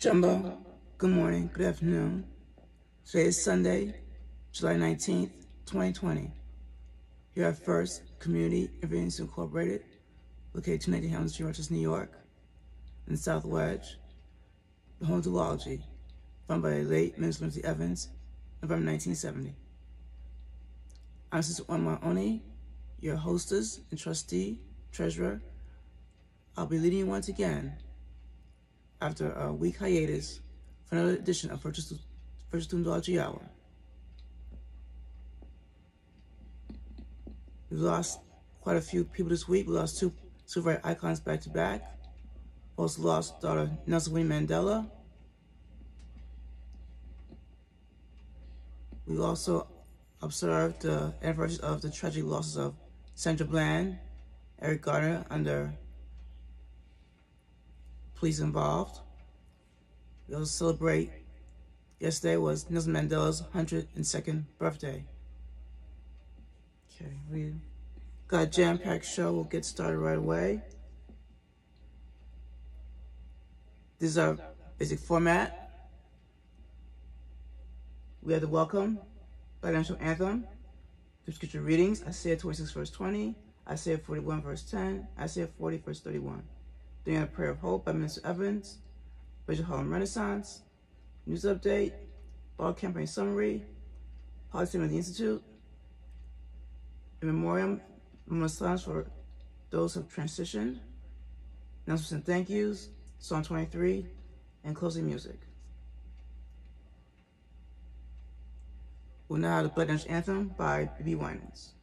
Jambo, good morning, good afternoon. Today is Sunday, July 19th, 2020. Here at First Community Events Incorporated, located 290 Hamilton Street, Rochester, New York, in South Wedge, the home of Doology, founded by the late Minister Lindsay Evans, November 1970. I'm Sister Onma Oni, your hostess and trustee, treasurer. I'll be leading you once again after a week hiatus for another edition of First Doology Hour. We lost quite a few people this week. We lost two rights icons back to back. Also lost daughter Nelson Mandela. We also observed the anniversary of the tragic losses of Sandra Bland, Eric Garner under police involved. We'll celebrate, yesterday was Nelson Mandela's 102nd birthday. Okay, we got a jam-packed show. We'll get started right away. This is our basic format. We have the welcome, financial anthem, the scripture readings, Isaiah 26 verse 20, Isaiah 41 verse 10, Isaiah 40 verse 31. Then have Prayer of Hope by Minister Evans, Bishop Harlem Renaissance, News Update, Ball Campaign Summary, Policy of the Institute, in memoriam, memorial for those who have transitioned, announcements and thank yous, Song 23, and closing music. We'll now have the Blood Anthem by BeBe Winans.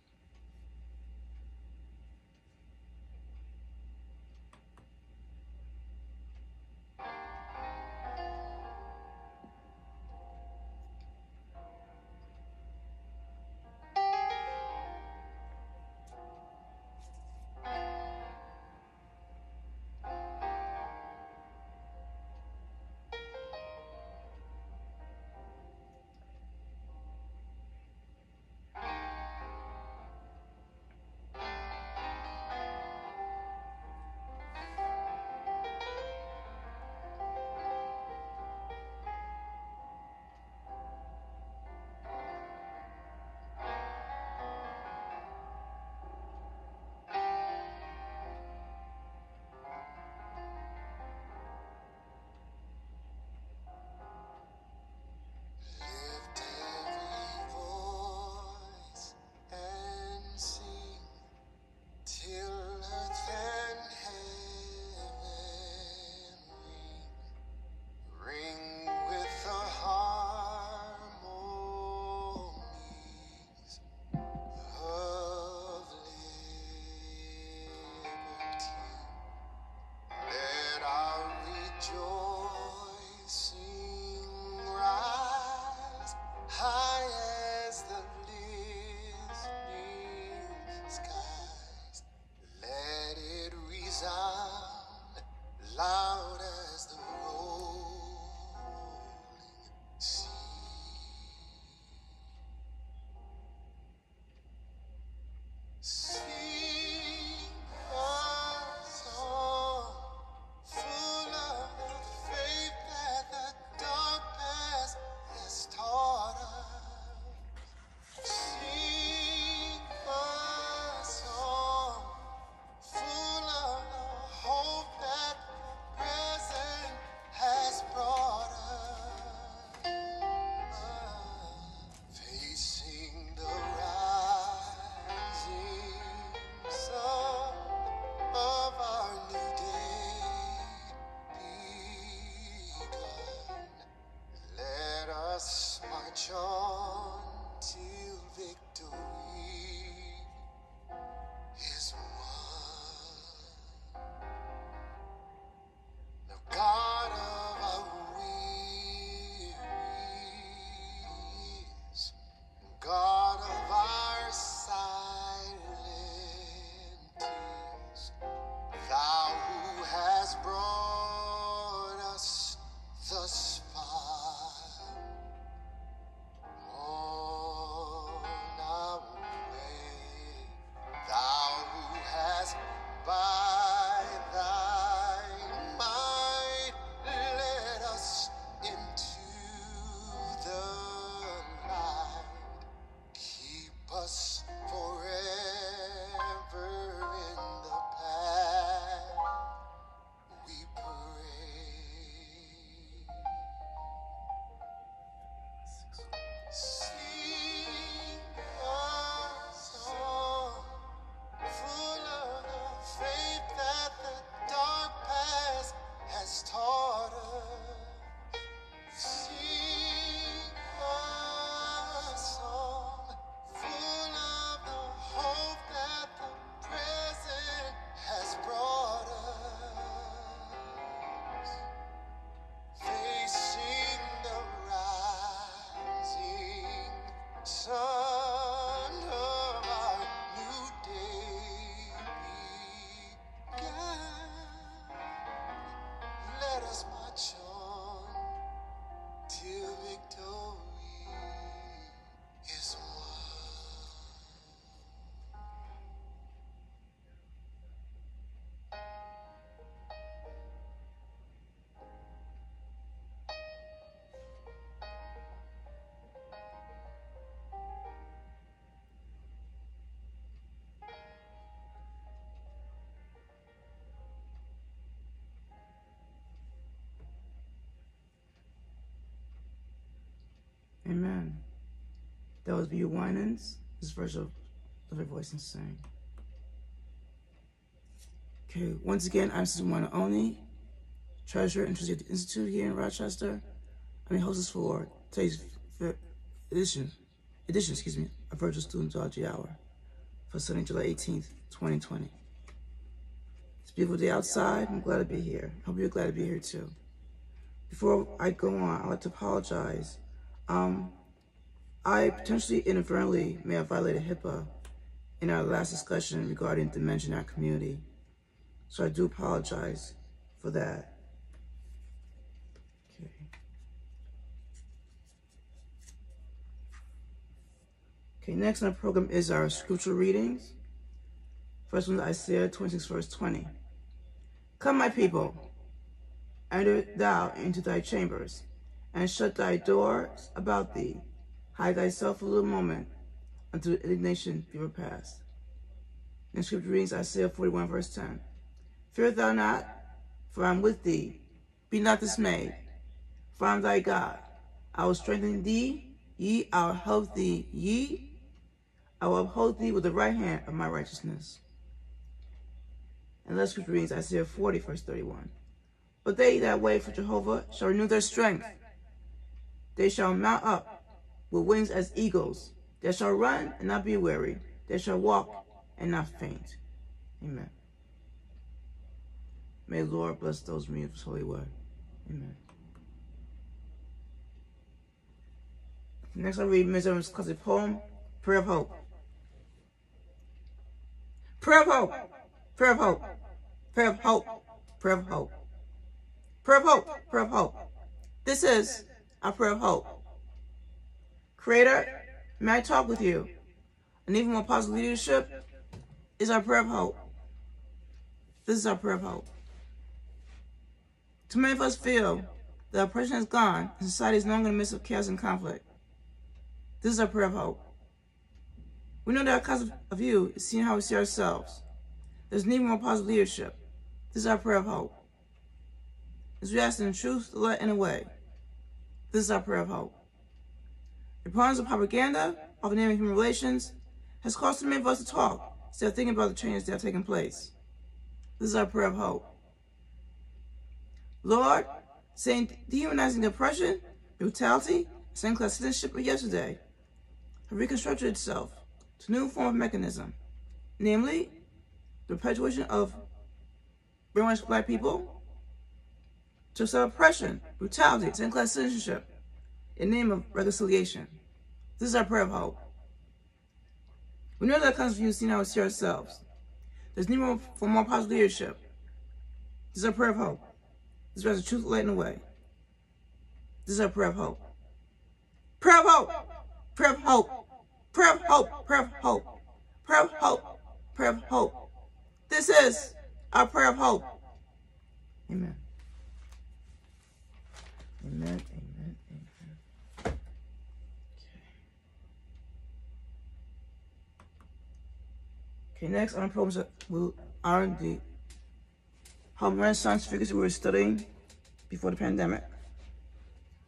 Amen. That was B. Winans, this version of Your Voice and Sing. Okay, once again, I'm Susan One Only, Treasurer and Trustee of the Institute here in Rochester. I'm your hostess for today's edition, edition, excuse me, a virtual student Doology Hour for Sunday, July 18th, 2020. It's a beautiful day outside. I'm glad to be here. Hope you're glad to be here too. Before I go on, I'd like to apologize. Um, I potentially inadvertently may have violated HIPAA in our last discussion regarding dementia in our community. So I do apologize for that. Okay. Okay, next on the program is our scriptural readings. First one, is Isaiah 26, verse 20. Come, my people, enter thou into thy chambers, and shut thy doors about thee. Hide thyself a little moment until indignation be repast. Next scripture reads Isaiah 41, verse 10. Fear thou not, for I am with thee. Be not dismayed, for I am thy God. I will strengthen thee, ye, I will help thee, ye. I will uphold thee with the right hand of my righteousness. And let's scripture reads Isaiah 40, verse 31. But they that wait for Jehovah shall renew their strength. They shall mount up with wings as eagles. They shall run and not be weary. They shall walk and not faint. Amen. May the Lord bless those reading His holy word. Amen. Next, I'll read Ms. Classic poem, Prayer of Hope. Prayer of Hope. Prayer of Hope. Prayer of Hope. Prayer of Hope. Prayer of Hope. Prayer of Hope. This is our prayer of hope. Creator, may I talk with you? And even more positive leadership is our prayer of hope. This is our prayer of hope. Too many of us feel that oppression is gone and society is no longer in the midst of chaos and conflict. This is our prayer of hope. We know that our cause of you is seeing how we see ourselves. There's need more positive leadership. This is our prayer of hope. As we ask in truth, the light, and the way. This is our prayer of hope. The problems of propaganda, of naming human relations, has caused many of us to talk instead of thinking about the changes that have taken place. This is our prayer of hope. Lord, saying dehumanizing oppression, brutality, second-class citizenship of yesterday have reconstructed itself to a new form of mechanism, namely the perpetuation of brainwashed black people to oppression, brutality, second-class citizenship in name of reconciliation. This is our prayer of hope. We know that comes from you seeing how we see ourselves. There's need for more positive leadership. This is our prayer of hope. This is the truth lighting the way. This is our prayer of hope. Prayer of hope. Prayer of hope. Prayer of hope. Prayer of hope. Prayer of hope. Prayer of hope. This is our prayer of hope. Amen. Amen. Amen. Amen. Okay. Okay, next on the programs will are the Harlem Renaissance figures we were studying before the pandemic.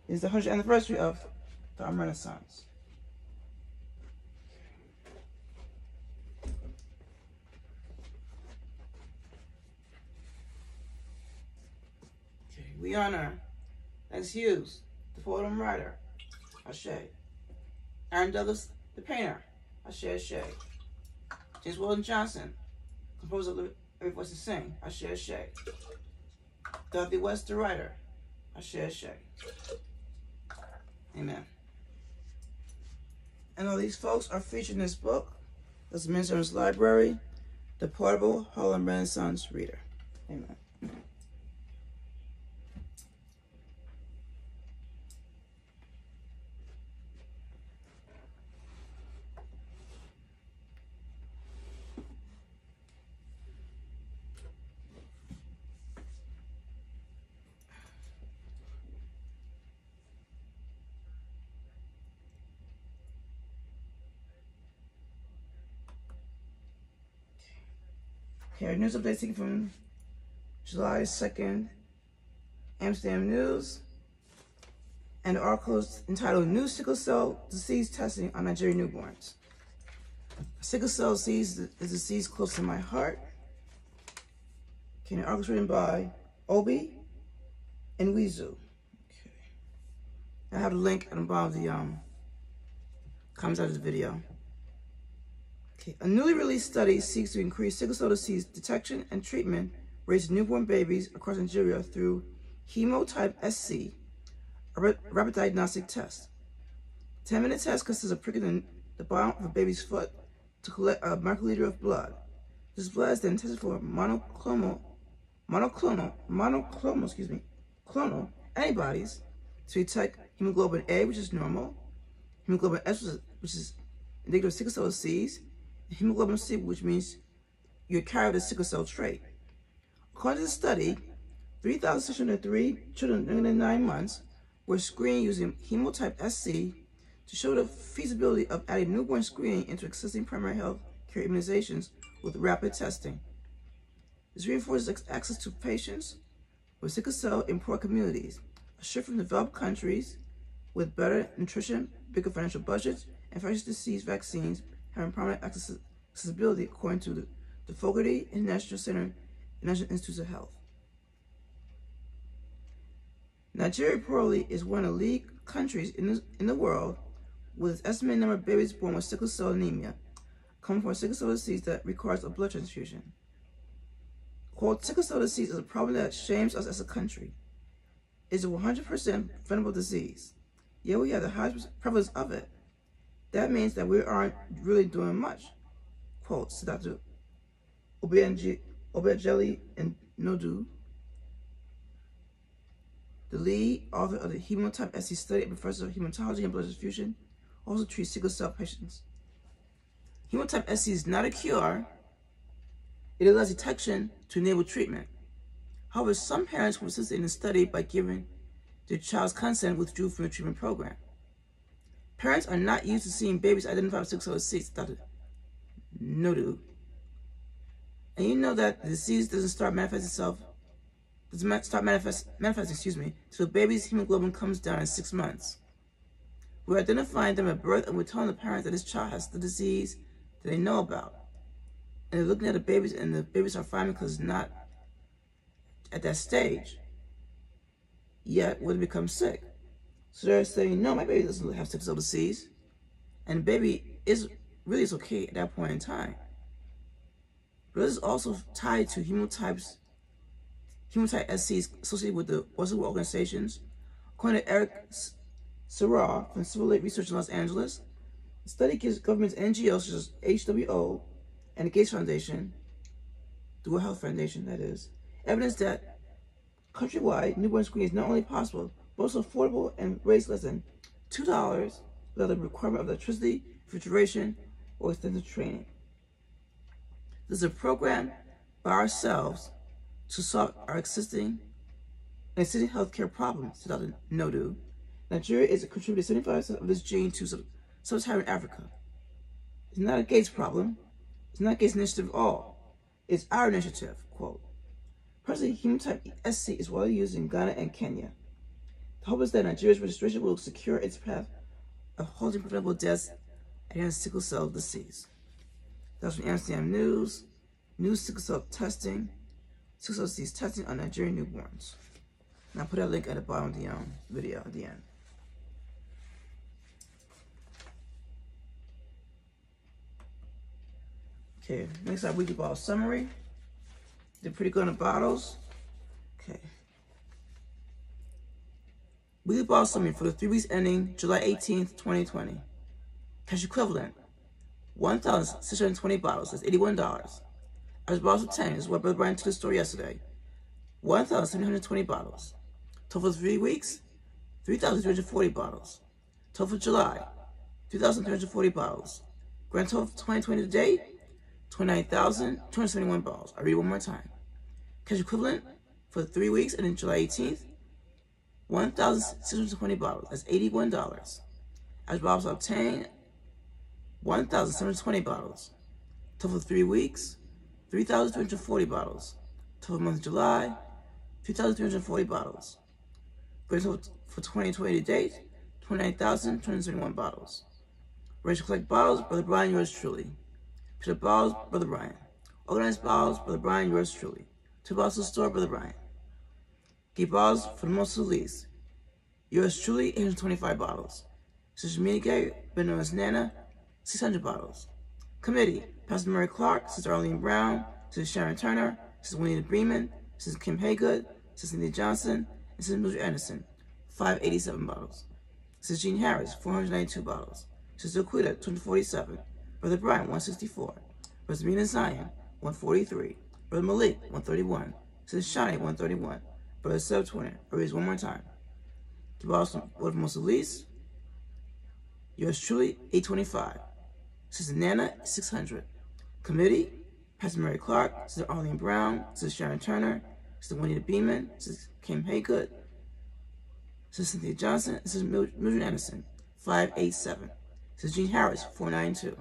Is the 100th anniversary of the Renaissance. Okay, we honor Max Hughes, the and writer, Ashe. Aaron Douglas, the painter, Ashe Ashe. James Weldon Johnson, composer of Every Voice to Sing, Ashe Ashe. Dorothy West, the writer, Ashe Ashe. Amen. And all these folks are featured in this book, the Minister's Library, The Portable Harlem Renaissance Reader. Amen. Our news update taken from July 2nd, Amsterdam News. and the article is entitled New Sickle Cell Disease Testing on Nigerian Newborns. Sickle cell disease is a disease close to my heart. Okay, the article is written by Obi and Weezu. Okay. I have a link at the bottom of the um, comments of this video. Okay, a newly released study seeks to increase sickle cell disease detection and treatment of newborn babies across Nigeria through Hemotype SC, a rapid diagnostic test. 10-minute test consists of pricking the bottom of a baby's foot to collect a microliter of blood. This blood is then tested for monoclonal, monoclonal, monoclonal, excuse me, clonal antibodies to detect hemoglobin A, which is normal, hemoglobin S, which is, indicative of sickle cell disease, hemoglobin C, which means you carry the sickle cell trait. According to the study, 3,603 children under nine months were screened using hemotype SC to show the feasibility of adding newborn screening into existing primary health care immunizations with rapid testing. This reinforces access to patients with sickle cell in poor communities, a shift from developed countries with better nutrition, bigger financial budgets, and infectious disease vaccines having prominent accessibility according to the, the Fogarty International Center National Institutes of Health. Nigeria reportedly is one of the lead countries in the, in the world with its estimated number of babies born with sickle cell anemia, coming from sickle cell disease that requires a blood transfusion. Quote, sickle cell disease is a problem that shames us as a country. It's a 100% preventable disease. Yet we have the highest prevalence of it. That means that we aren't really doing much. Quote, Dr. Obiageli and Nnodu, the lead author of the Hemotype SC study and professor of hematology and blood transfusion, also treats sickle cell patients. Hemotype SC is not a cure. It allows detection to enable treatment. However, some parents who assisted in the study by giving their child's consent withdrew from the treatment program. Parents are not used to seeing babies identified with sickle cell oh disease, Dr. Nnodu. And you know that the disease doesn't start manifesting itself doesn't start manifest, manifesting, excuse me, the baby's hemoglobin comes down in six months. We're identifying them at birth and we're telling the parents that this child has the disease that they know about. And they're looking at the babies and the babies are fine because it's not at that stage yet they become sick. So they're saying, no, my baby doesn't have sickle cell disease. And baby is really is okay at that point in time. But this is also tied to hemotypes Hemotype SCs associated with the World organizations. According to Eric Serra from Silver Lake Research in Los Angeles, the study gives governments NGOs such as HWO and the Gates Foundation, the World Health Foundation, that is, evidence that countrywide newborn screening is not only possible, also affordable and raise less than $2 without the requirement of electricity, refrigeration, or extensive training. This is a program by ourselves to solve our existing and existing healthcare problems, said Dr. Nnodu. Nigeria is a contributing 75% of this gene to sub-Saharan Africa. It's not a Gates problem. It's not a Gates initiative at all. It's our initiative, quote. Presently, hemotype SC is widely used in Ghana and Kenya. Hope is that Nigeria's registration will secure its path of halting preventable deaths against sickle cell disease. That's from Amsterdam News, New Sickle Cell Testing, Sickle cell disease testing on Nigerian newborns. And I'll put a link at the bottom of the um, video at the end. Okay, next up we weekly bottle summary. Did pretty good on the bottles. Okay. Weekly bottle summary for the three weeks ending July 18th, 2020. Cash equivalent, 1,620 bottles. That's $81. As bottles of 10 is what Brother Brian took the store yesterday. 1,720 bottles. Total for three weeks, 3,340 bottles. Total for July, 2,340 bottles. Grand total for 2020 to date, 29,271 bottles. I read one more time. Cash equivalent for three weeks and then July 18th, 1,620 bottles. That's $81. As bottles obtained, 1,720 bottles. Total for three weeks, 3,240 bottles. Total month of July, 2,340 bottles. For 2020 to date, 29,271 bottles. Register collect bottles, Brother Brian, yours truly. Peter bottles, Brother Brian. Organized bottles, Brother Brian, yours truly. Two bottles to store, Brother Brian. Keep bottles for the most to the least. Yours truly, 825 bottles. Better known Nana, 600 bottles. Committee, Pastor Mary Clark, Sister Arlene Brown, Sister Sharon Turner, Sister Winnie Bremen, Sister Kim Haygood, Sister Cynthia Johnson, and Sister Mildred Anderson, 587 bottles. Sister Jean Harris, 492 bottles. Sister Aquita, 247. Brother Brian, 164. Brother Mina Zion, 143. Brother Malik, 131. Sister Shani, 131. Brother Sub 20. I read one more time. The from Lord Most Elise, yours truly, 825. Sister Nana, 600. Committee, Pastor Mary Clark, Sister Arlene Brown, Sister Sharon Turner, Sister Juanita Beeman, Sister Kim Haygood, Sister Cynthia Johnson, Sister Mildred Anderson, 587. Sister Jean Harris, 492.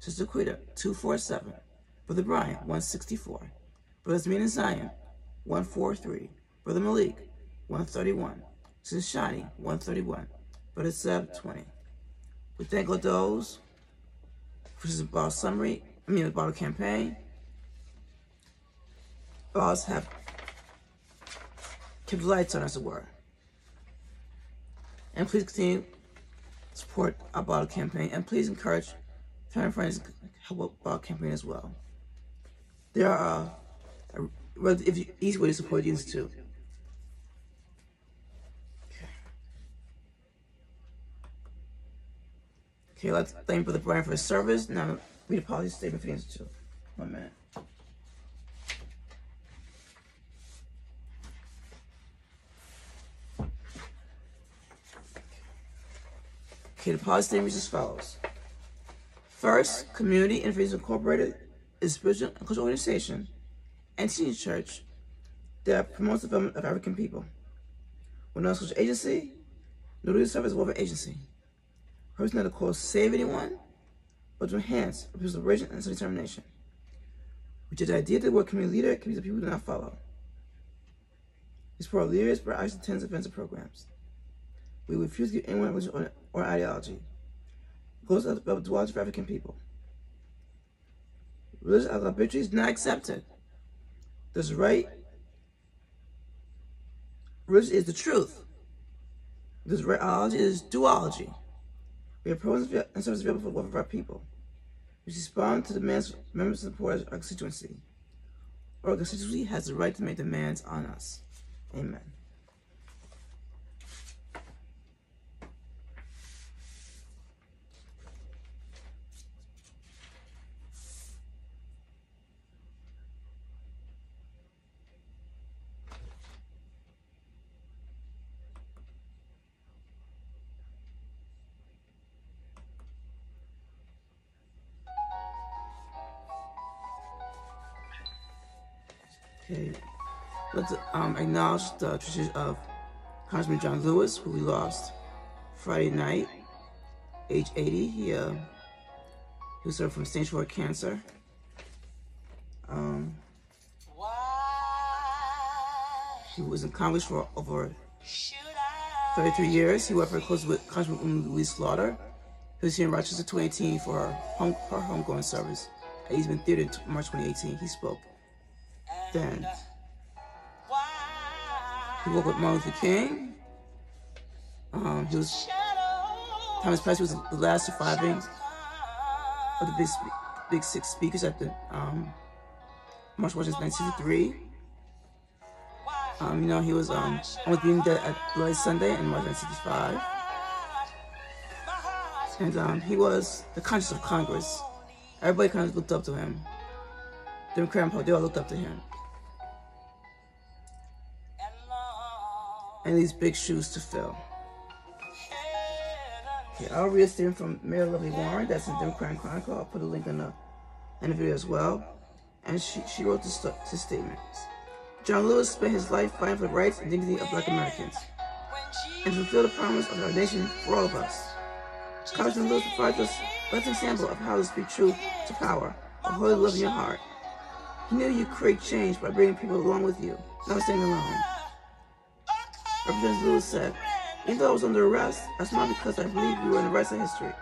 Sister Quita, 247. Brother Brian, 164. Brothers Brother and Zion, 143. Brother Malik, 131. Sister Shani, 131. Brother Seb, 20. We thank those which is a ball summary, I mean a bottle campaign. Balls have kept the lights on, as it were. And please continue to support our bottle campaign, and please encourage family and friends to help with bottle campaign as well. There are uh, if you, easy way to support the institute. Okay, let's thank Brother Brian for his service. Now, read a policy statement for the Institute. One minute. Okay, the policy statement is as follows. First, Community Interfaith Incorporated is a spiritual and cultural organization and teaching church that promotes the development of African people. We're not a social agency, nor do we serve as a welfare agency person not to cause save anyone, but to enhance a person's origin and self-determination. Which is the idea that the word community leader can be the people who do not follow. It's for our leaders, but actually tens of offensive programs. We refuse to give anyone religion or, or ideology. Goes up to duality for African people. Religious arbitration is not accepted. This right. Religion is the truth. This right ideology is Doology. We are programs and services available for the welfare of our people. We respond to demands members of support our constituency. Our constituency has the right to make demands on us. Amen. Acknowledge the tradition of Congressman John Lewis, who we lost Friday night, age 80. He, uh, he was suffering from stage 4 cancer. Um, he was in Congress for over 33 years. He worked very close with Congressman Louise Slaughter. He was here in Rochester 2018 for her, home, her homegoing service. He's been theater in March 2018. He spoke then. He worked with Martin Luther King. Um, he was Thomas Price was the last surviving of the big, big six speakers at the um, March Washington 1963. Um, you know, he was um, the being dead at Bloody Sunday in March 1965. And um, he was the conscience of Congress. Everybody kind of looked up to him. Democrat and they all looked up to him. And these big shoes to fill. Okay, I'll read a statement from Mayor Lovely Warren. That's in Democrat Chronicle. I'll put a link in the, in the video as well. And she, she wrote this, this statement. John Lewis spent his life fighting for the rights and dignity of black Americans and to fulfill the promise of our nation for all of us. Congressman Lewis provides us an example of how to speak truth to power, a holy love in your heart. He knew you create change by bringing people along with you, not staying alone. Representative Lewis said, even though I was under arrest, that's not because I believe we were in the rest of history.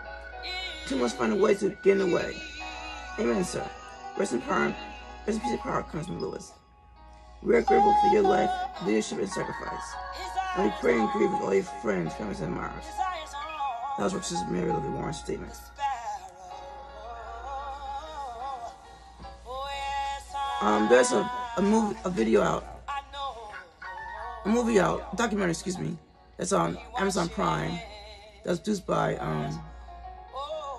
Too much find a way to get in the way. Amen, sir. Rest in power, rest in peace of power, Congressman Lewis. We are grateful for your life, leadership, and sacrifice. And we pray and grieve with all your friends, families, and admirers. That was Representative Mary Lily Warren's statement. Um, there's a, a movie, a video out, a movie out, documentary, excuse me, that's on Amazon Prime. That's produced by um,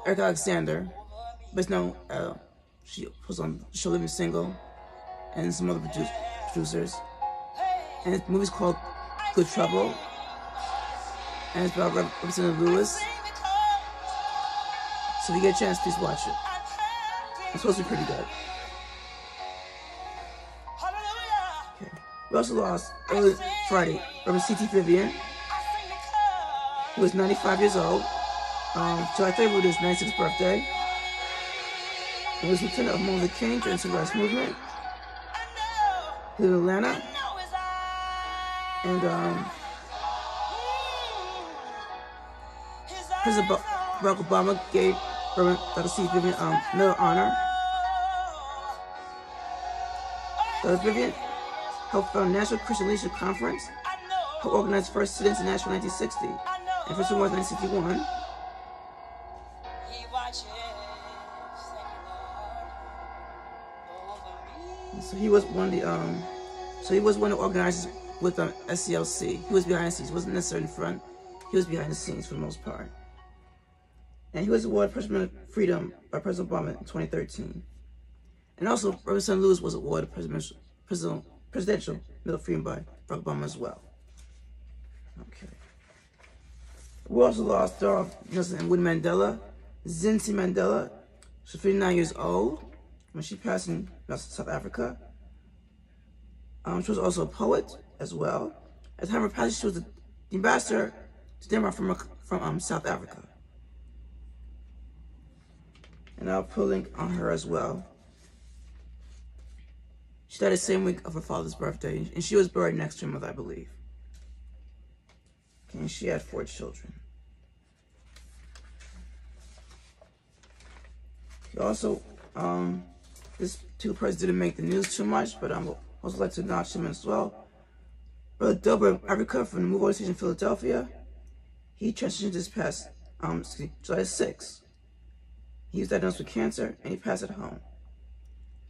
Erika Alexander, but it's no, uh, she was on the show Living Single, and some other produ producers. And the movie's called Good Trouble, and it's about Representative Lewis. So if you get a chance, please watch it. It's supposed to be pretty good. We also lost early Friday Reverend C.T. Vivian, who was 95 years old. Um, July 3rd was his 96th birthday. He was lieutenant of Martin Luther King during the Civil Rights Movement. He was in Atlanta. And um, President Barack Obama gave Reverend Dr. C. Vivian um, Medal Honor. Dr. Vivian helped found National Christian Leadership Conference, who organized first sit-ins in Nashville 1960, and first one was 1961. So he was one of the um, so he was one of the organizers with um, SCLC. He was behind the scenes. He wasn't necessarily in front. He was behind the scenes for the most part. And he was awarded President of Freedom by President Obama in 2013. And also, Representative Lewis was awarded presidential, presidential presidential of Freedom by Barack Obama as well. Okay. We also lost Dorothy Nelson and Winnie Mandela. Zindzi Mandela, she's 59 years old when she passed in South Africa. Um, she was also a poet as well. At the time of passing, she was the ambassador to Denmark from, from um, South Africa. And I'll put a link on her as well. She died the same week of her father's birthday, and she was buried next to her mother, I believe. And she had four children. Also, um, this two person didn't make the news too much, but I'm also like to acknowledge him as well. Brother i Africa from the Move Organization in Philadelphia, he transitioned this past um, July 6th. He was diagnosed with cancer, and he passed at home.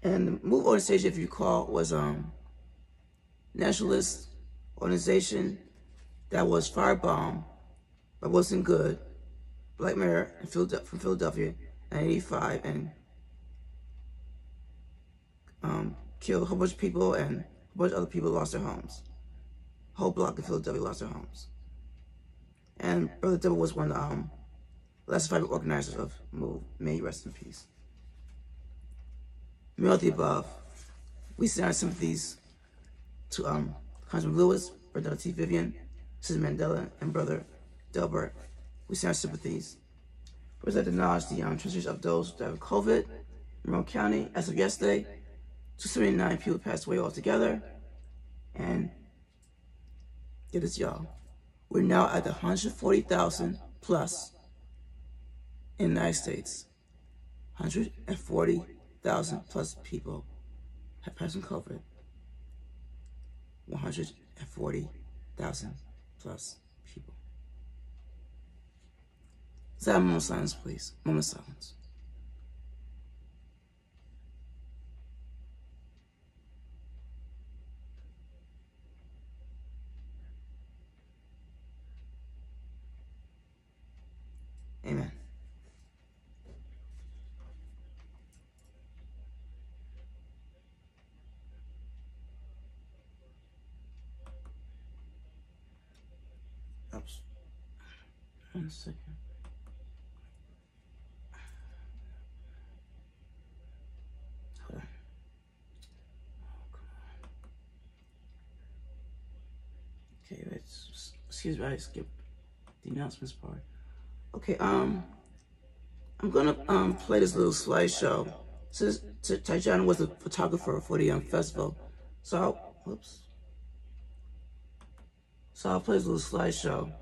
And the MOVE organization, if you recall, was um nationalist organization that was firebombed by Wilson Goode. black mayor from Philadelphia, in 85, and um, killed a whole bunch of people, and a bunch of other people lost their homes. Whole block of Philadelphia lost their homes. And Brother Delbert was one of the um, last five organizers of MOVE. May he rest in peace. May the above. We send our sympathies to um, Congressman Lewis, Brother T. Vivian, Sister Mandela, and Brother Delbert. We send our sympathies. First, I'd acknowledge the um, transition of those that have COVID in Monroe County. As of yesterday, 279 people passed away altogether. And get this, y'all. We're now at the 140,000 plus in the United States. 140 thousand plus people have passed from COVID. 140,000 plus people. Is that a moment of silence, please. Moment of silence. Amen. Oops. One second. Hold on. Oh, come on. Okay, let's, excuse me, I skipped the announcements part. Okay, um, I'm gonna um play this little slideshow. Since Tajan was a photographer for the um, festival, so, I'll, whoops. So I'll play a little slideshow.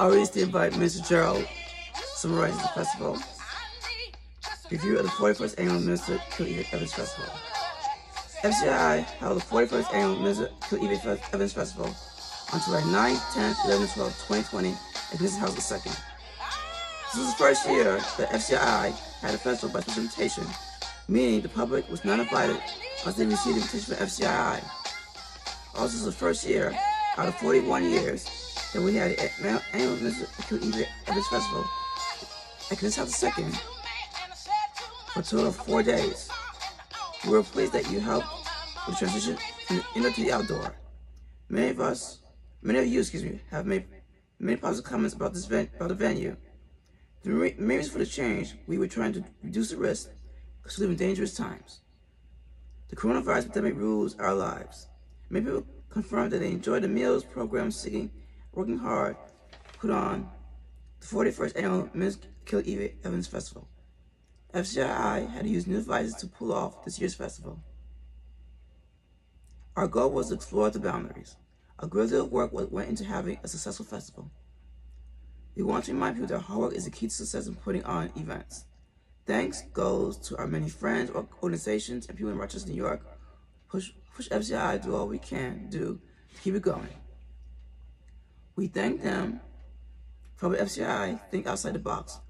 I released to invite Mr. Gerald summarize the festival. Review of the 41st Annual Minister Akilah Evans Festival. FCI held the 41st Annual Minister Akilah Evans Festival on July 9, 10, 11, 12, 2020 at Knesset House II. This was the first year that FCI had a festival by special invitation, meaning the public was not invited unless they received an invitation from FCI. Also, this was the first year out of 41 years that we had an annual Mr. Evans Festival at House II for a total of four days. We were pleased that you helped with the transition from the indoor to the outdoor. Many of us, many of you, excuse me, have made many positive comments about this about the venue. The main reason for the change, we were trying to reduce the risk because we live in dangerous times. The coronavirus pandemic rules our lives. Many people confirmed that they enjoyed the meals, programs, singing, working hard, put on the 41st annual Men's Kill Eve Evans Festival. FCI had to use new devices to pull off this year's festival. Our goal was to explore the boundaries. A great deal of work went into having a successful festival. We want to remind people that hard work is the key to success in putting on events. Thanks goes to our many friends, organizations, and people in Rochester, New York. Push, push FCI to do all we can do to keep it going. We thank them from FCI Think Outside the Box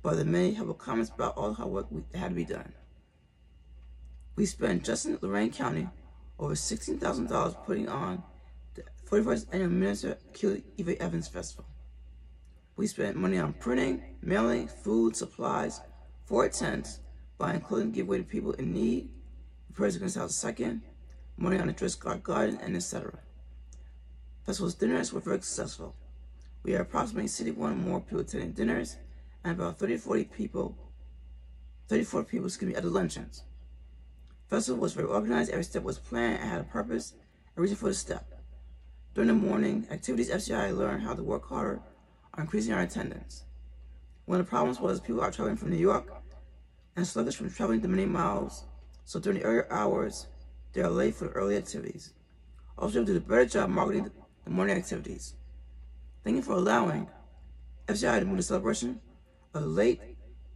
for the many helpful comments about all the hard work we, had to be done. We spent just in Lorain County over $16,000 putting on the 41st Annual Minister Kill Eva Evans Festival. We spent money on printing, mailing, food, supplies, four tents, buying clothing to give away to people in need, repairs against house second, money on the dress guard garden, and etc. Festival's dinners were very successful. We had approximately 61 more people attending dinners and about 30 40 people, 34 people, excuse me, at the luncheons. Festival was very organized, every step was planned and had a purpose, a reason for the step. During the morning, activities FCI learned how to work harder on increasing our attendance. One of the problems was people are traveling from New York and sluggish from traveling the many miles, so during the earlier hours, they are late for the early activities. Also, we did a better job marketing the morning activities. Thank you for allowing FCI to move the celebration of the late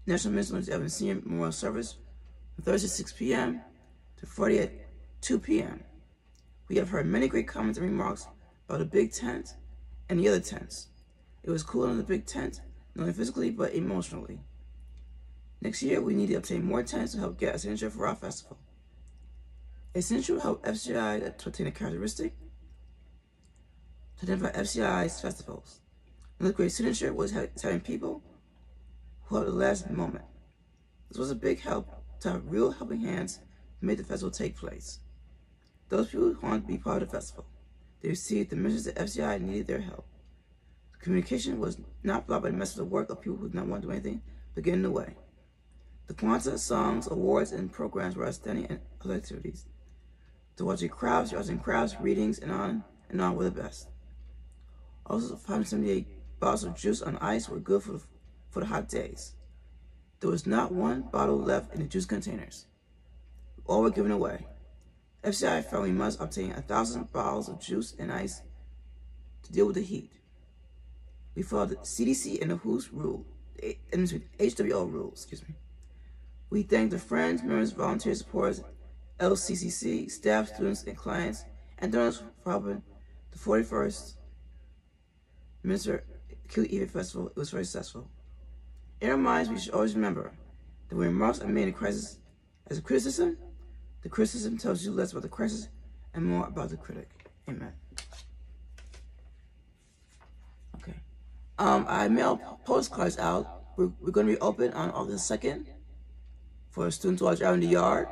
National Minister Evans Senior Memorial Service from Thursday 6 p.m. to Friday at 2 p.m. We have heard many great comments and remarks about the big tent and the other tents. It was cool in the big tent, not only physically, but emotionally. Next year, we need to obtain more tents to help get signature for our festival. Will help FCI to obtain a characteristic to identify FCI's festivals. Another great signature was having people who at the last moment. This was a big help to have real helping hands to make the festival take place. Those people who wanted to be part of the festival, they received the message that FCI needed their help. The communication was not blocked by the message of work of people who did not want to do anything but get in the way. The Kwanzaa songs, awards, and programs were outstanding and other activities. The watching crowds, watching crowds, readings, and on and on were the best. Also, 578 bottles of juice on ice were good for the, for the hot days. There was not one bottle left in the juice containers. All were given away. FCI found we must obtain a thousand bottles of juice and ice to deal with the heat. We followed the CDC and the WHO's rule, eh, HWO rules, excuse me. We thank the friends, members, volunteers, supporters, LCCC, staff, students, and clients, and donors for helping the 41st Minister Akilah Eva Festival, it was very successful. In our minds, we should always remember that when remarks are made in crisis as a criticism, The criticism tells you less about the crisis and more about the critic. Amen. Okay. Um, I mailed postcards out. We're, we're going to be open on August 2nd for students to watch out in the yard.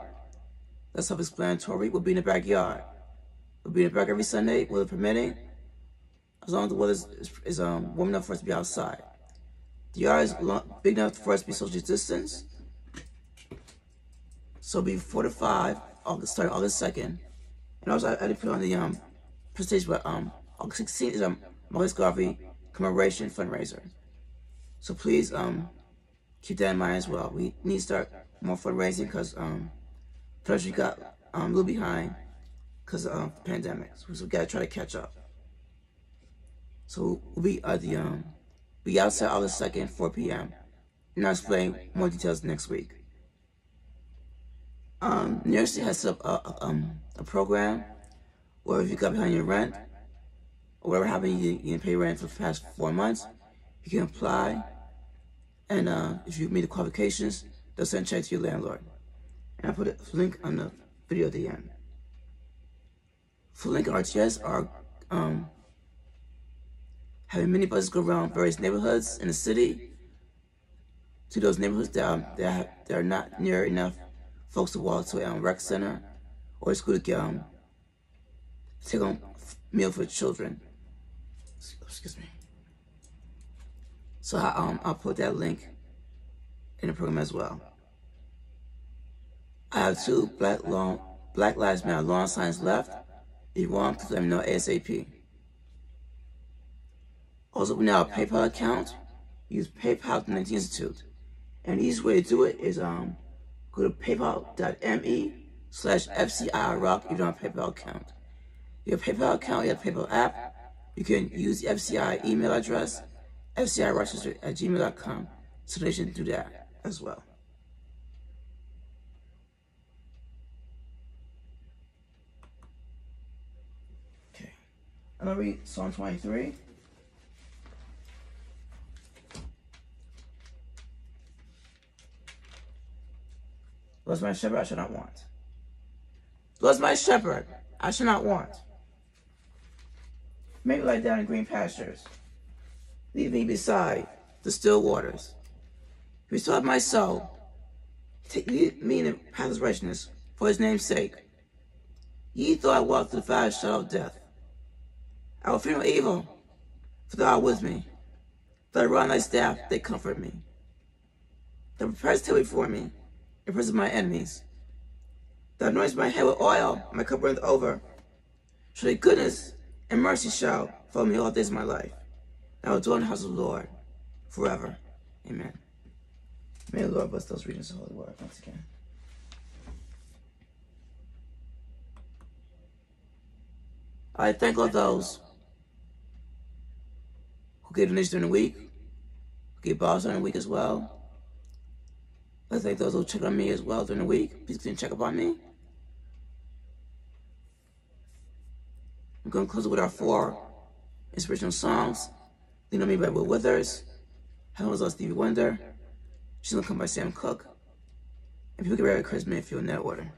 That's self-explanatory. We'll be in the backyard. We'll be in the back every Sunday, weather permitting, as long as the weather is, is um, warm enough for us to be outside. The yard is long, big enough for us to be social distance. So be 4 to 5, August, starting August 2nd. And also, I, I did put on the um, presentation, but um, August 16th is um, Marcus Garvey commemoration fundraiser. So please um, keep that in mind as well. We need to start more fundraising because um, we got um, a little behind because of the pandemic. So we got to try to catch up. So we'll be at the um, be outside August 2nd, 4 p.m. And I'll explain more details next week. Um, New York State has set up a, a, um, a program where if you got behind your rent, or whatever happened, you, you didn't pay rent for the past four months, you can apply. And uh, if you meet the qualifications, they'll send a check to your landlord. And I put a link on the video at the end. Foodlink RTS are um, having many buses go around various neighborhoods in the city to those neighborhoods that, that, have, that are not near enough folks to walk to a um, rec center or a school to get, um, take on meal for children. Excuse me. So I, um, I'll put that link in the program as well. I have two Black, long, Black Lives Matter lawn signs left. If you want, please let me know ASAP. Also, we now have a PayPal account. Use PayPal the Institute. And the easiest way to do it is um, go to paypal.me slash FCI Rock if you don't have a PayPal account. If you have a PayPal account, you have a PayPal app, you can use the FCI email address, fcirochester at gmail.com, so they should do that as well. I'm going to read Psalm 23. Bless my shepherd, I shall not want. Bless my shepherd, I shall not want. Make me lie down in green pastures. Leave me beside the still waters. Restore my soul. Take me in the path of righteousness for his name's sake. Ye thought I walked through the fire shadow of death. I will fear no evil, for thou art with me. Thy rod and thy staff, they comfort me. Thou preparest table before me, in of my enemies. Thou anointest my head with oil, my cup runneth over. Surely goodness and mercy shall follow me all days of my life. And I will dwell in the house of the Lord forever. Amen. May the Lord bless those readings of the Holy Word once again. I thank all those get donations during the week, get balls during the week as well. I thank those who check on me as well during the week. Please to check up on me. I'm going to close with our four inspirational songs. You Know Me by Bill Withers. Heaven's Lost Stevie Wonder. She's going to come by Sam Cooke. And people get ready to Curtis Mayfield in that order.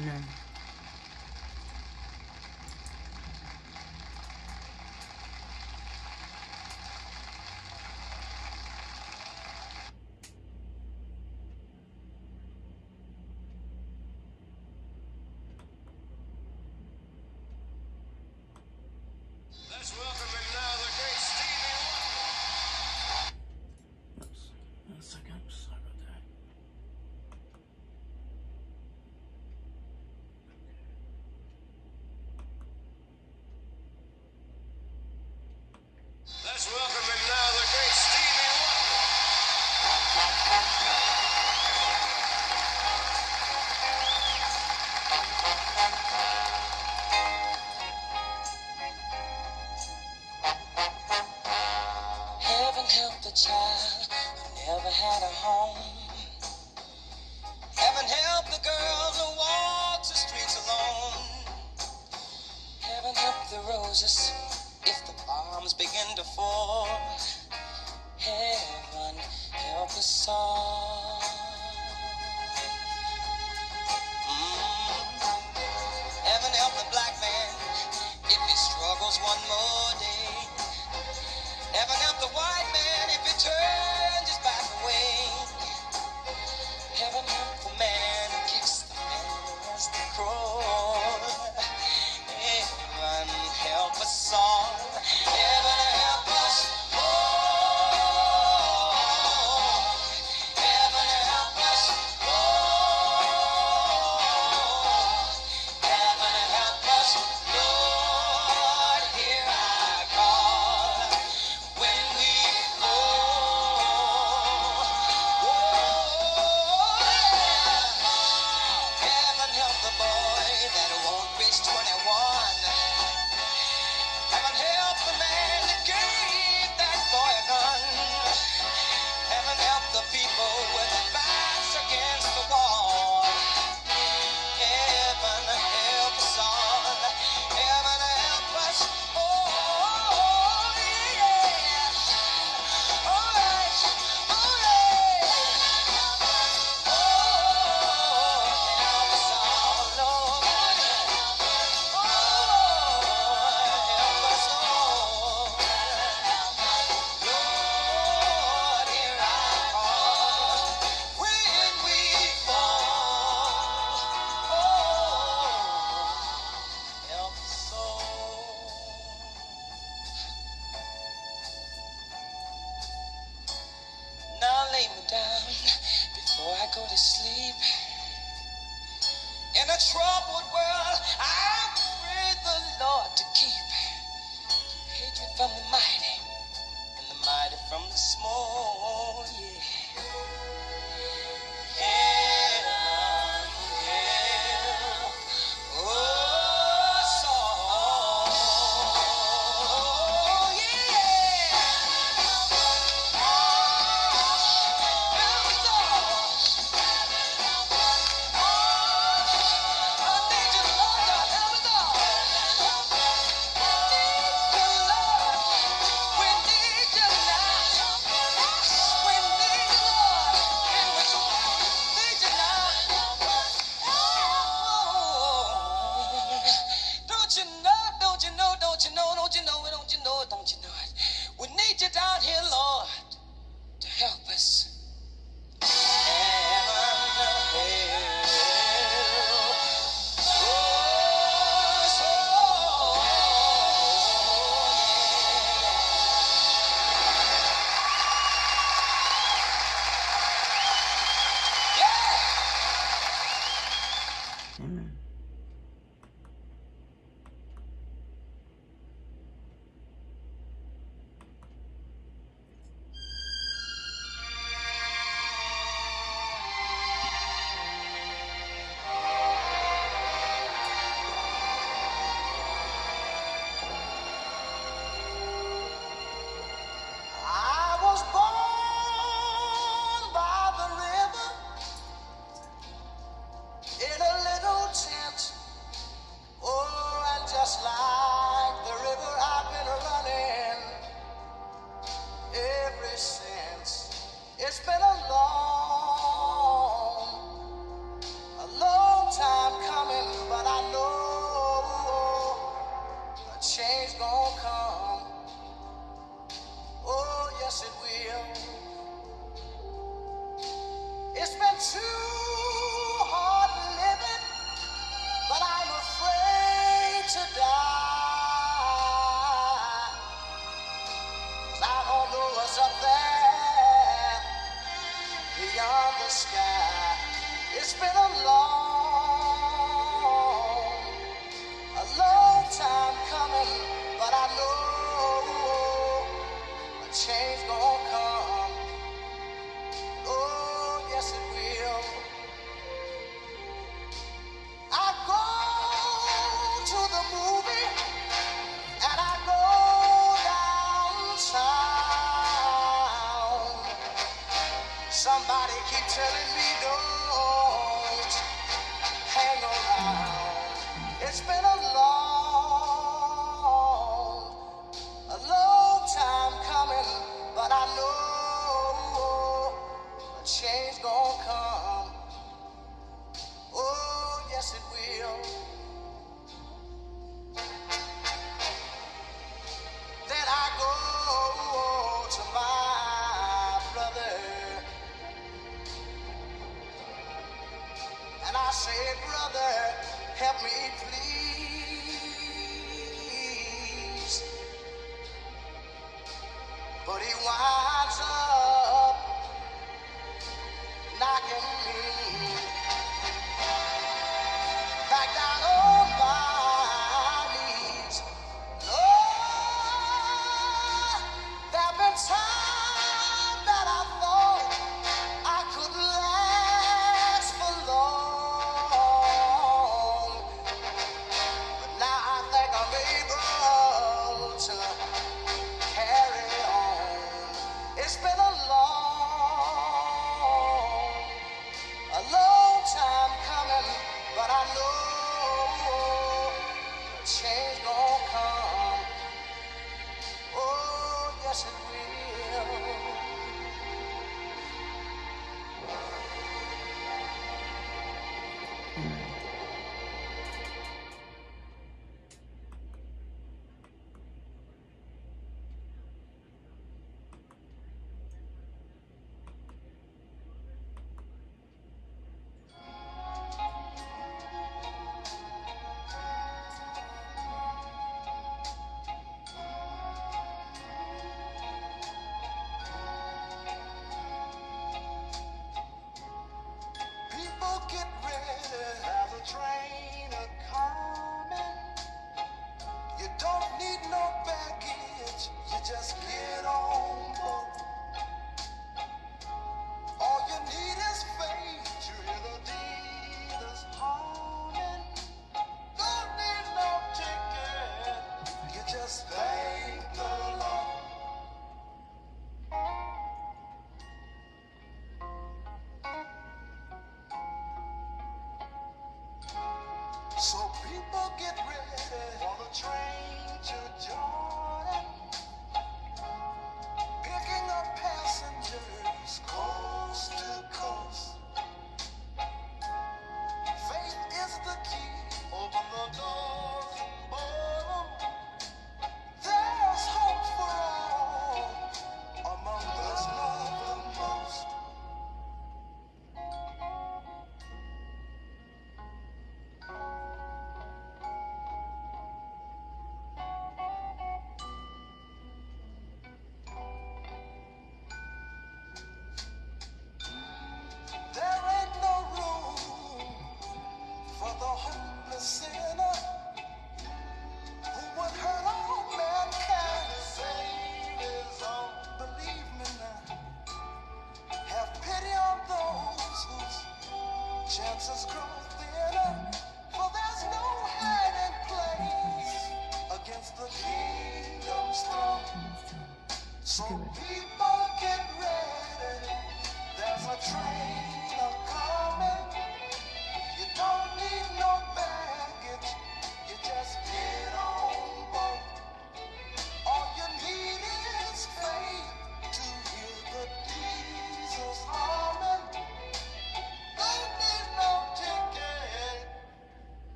Amen.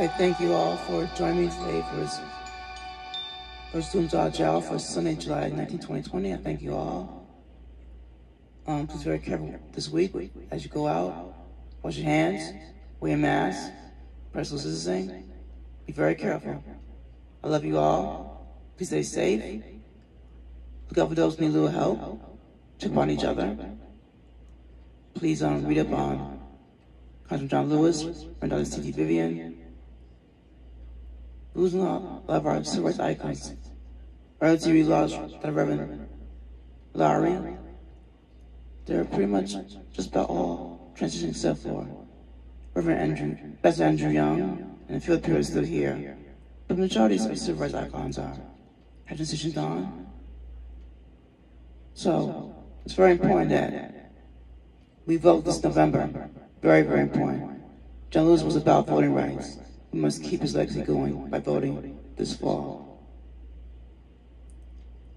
I thank you all for joining me today for Zoom Jail for Sunday, July 19, 2020. I thank you all. Um, please be very careful this week as you go out. Wash your hands, wear a mask, personal distancing. Be very careful. I love you all. Please stay safe. Look out for those who need a little help. Check on each other. Please um, read up on Congressman John Lewis, Reverend C.T. Vivian, a lot of our civil rights icons. Early lost the Reverend Lowery. They're pretty much just about all transitioning except for Reverend Andrew, Pastor Andrew Young, and a few other people are still here. But the majority of civil rights icons are have transitioned on. So it's very important that we vote this November. Very, very important. John Lewis was about voting rights. We must keep his legacy going by voting this fall.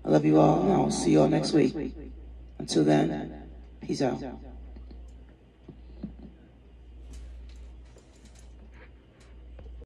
I love you all, and I will see you all next week. Until then, peace out.